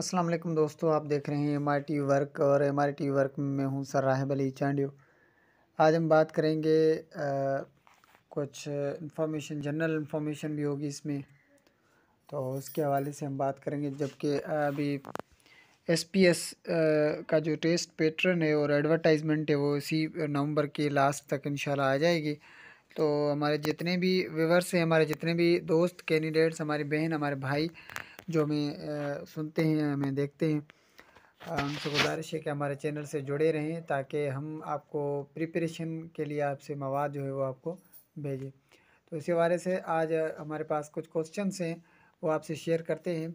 अस्सलाम वालेकुम दोस्तों आप देख रहे हैं एम आई टी वर्क और एम आई टी वर्क में मैं हूँ सर राहिब अली चांडियो। आज हम बात करेंगे आ, कुछ इंफॉर्मेशन जनरल इंफॉर्मेशन भी होगी इसमें। तो उसके हवाले से हम बात करेंगे जबकि अभी एस पी एस का जो टेस्ट पैटर्न है और एडवर्टाइजमेंट है वो इसी नवंबर के लास्ट तक इंशाल्लाह आ जाएगी। तो हमारे जितने भी व्यवर्स हैं हमारे जितने भी दोस्त कैंडिडेट्स हमारी बहन हमारे भाई जो हमें सुनते हैं, हमें देखते हैं। उनसे गुजारिश है कि हमारे चैनल से जुड़े रहें ताकि हम आपको प्रिपरेशन के लिए आपसे मवाद जो है वो आपको भेजें। तो इसी हवाले से आज हमारे पास कुछ क्वेश्चन हैं, वो आपसे शेयर करते हैं।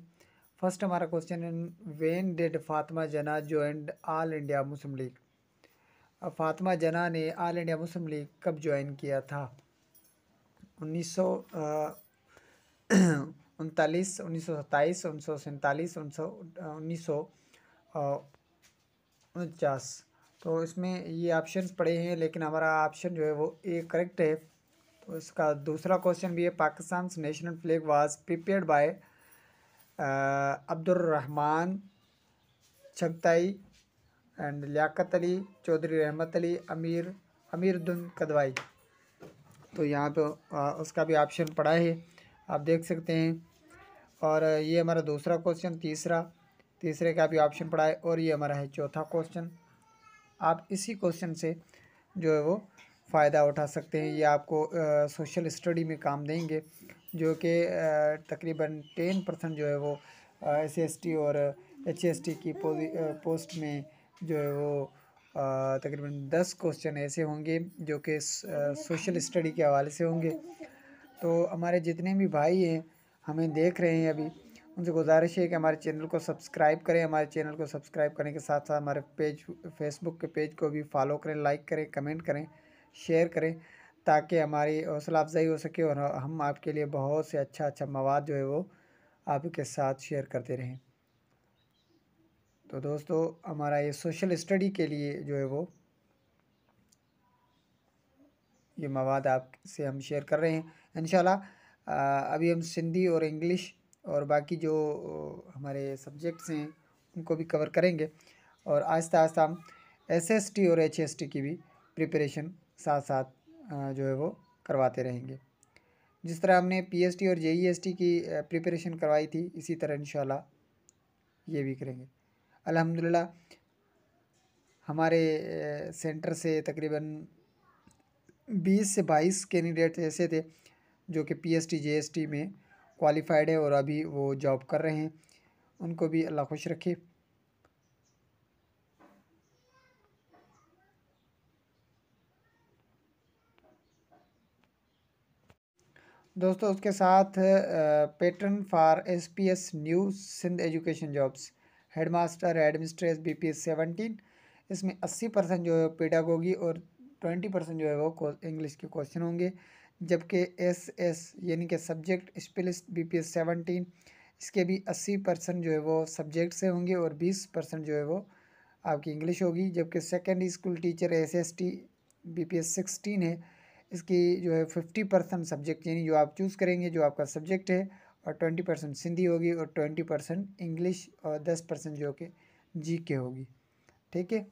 फ़र्स्ट हमारा क्वेश्चन है when did Fatima Jinnah joined all India Muslim League Fatima Jinnah ने आल इंडिया मुस्लिम लीग कब ज्वाइन किया था? उन्नीस सौ उनतालीस उन्नीस सौ सत्ताईस उन्नीस सौ सैंतालीस उन्नीस सौ उन्नीस सौ उनचास तो इसमें ये ऑप्शन पड़े हैं, लेकिन हमारा ऑप्शन जो है वो ए करेक्ट है। तो इसका दूसरा क्वेश्चन भी है, Pakistan national flag was prepared by Abdulrahman Chughtai and Liaquat Ali, Chaudhry Rahmat Ali, Amir, Amiruddin कदवाई। तो यहाँ पे उसका भी ऑप्शन पड़ा है। आप देख सकते हैं। और ये हमारा दूसरा क्वेश्चन तीसरा। तीसरे का भी ऑप्शन पड़ा है और ये हमारा है चौथा क्वेश्चन आप इसी क्वेश्चन से जो है वो फ़ायदा उठा सकते हैं। ये आपको सोशल स्टडी में काम देंगे, जो कि तकरीबन टेन परसेंट जो है वो एस एस टी और एच एस टी की पोस्ट में जो है वो तकरीबन दस क्वेश्चन ऐसे होंगे, जो कि सोशल स्टडी के हवाले से होंगे। तो हमारे जितने भी भाई हैं, हमें देख रहे हैं अभी, उनसे गुजारिश है कि हमारे चैनल को सब्सक्राइब करें, हमारे चैनल को सब्सक्राइब करने के साथ साथ हमारे पेज फेसबुक के पेज को भी फॉलो करें लाइक करें कमेंट करें शेयर करें, ताकि हमारी हौसला अफजाई हो सके और हम आपके लिए बहुत से अच्छा अच्छा मवाद जो है वो आपके साथ शेयर करते रहें। तो दोस्तों, हमारा ये सोशल स्टडी के लिए जो है वो ये मवाद आपसे हम शेयर कर रहे हैं। इन अभी हम सिंधी और इंग्लिश और बाकी जो हमारे सब्जेक्ट्स हैं, उनको भी कवर करेंगे। और आहिस्ता आहिस्ता हम एसएसटी और एचएसटी की भी प्रिपरेशन साथ साथ जो है वो करवाते रहेंगे। जिस तरह हमने पीएसटी और जेईएसटी की प्रिपरेशन करवाई थी, इसी तरह इन ये भी करेंगे। अल्हम्दुलिल्लाह, हमारे सेंटर से तकरीबन बीस से बाईस कैंडिडेट ऐसे थे, जो कि पीएसटी जेएसटी में क्वालिफाइड है और अभी वो जॉब कर रहे हैं। उनको भी अल्लाह खुश रखे। दोस्तों, उसके साथ pattern for S P S new Sindh education jobs headmaster administrate B P S seventeen इसमें अस्सी परसेंट जो है पेडागोगी और ट्वेंटी परसेंट जो है वो इंग्लिश के क्वेश्चन होंगे। जबकि एस एस यानी कि subject specialist B P S seventeen इसके भी अस्सी परसेंट जो है वो सब्जेक्ट से होंगे और बीस परसेंट जो है वो आपकी इंग्लिश होगी। जबकि secondary school teacher S S T B P S sixteen है, इसकी जो है फिफ्टी परसेंट सब्जेक्ट यानी जो आप चूज़ करेंगे, जो आपका सब्जेक्ट है, और ट्वेंटी परसेंट सिंधी होगी और ट्वेंटी परसेंट इंग्लिश और दस परसेंट जो कि जी के होगी। ठीक है?